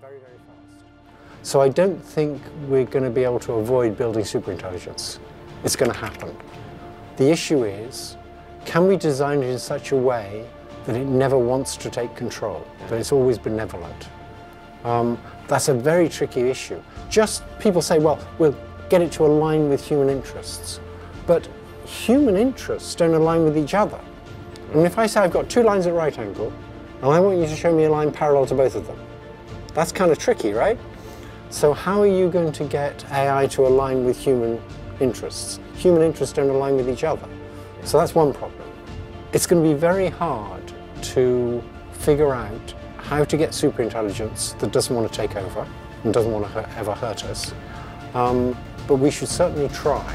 very, very fast. So I don't think we're going to be able to avoid building superintelligence. It's going to happen. The issue is, can we design it in such a way that it never wants to take control, that it's always benevolent? Um, that's a very tricky issue. Just people say, well, we'll get it to align with human interests. But human interests don't align with each other. Mean, if I say I've got two lines at right angle, and I want you to show me a line parallel to both of them, that's kind of tricky, right? So how are you going to get AI to align with human interests? Human interests don't align with each other. So that's one problem. It's going to be very hard to figure out how to get superintelligence that doesn't want to take over and doesn't want to ever hurt us. Um, but we should certainly try.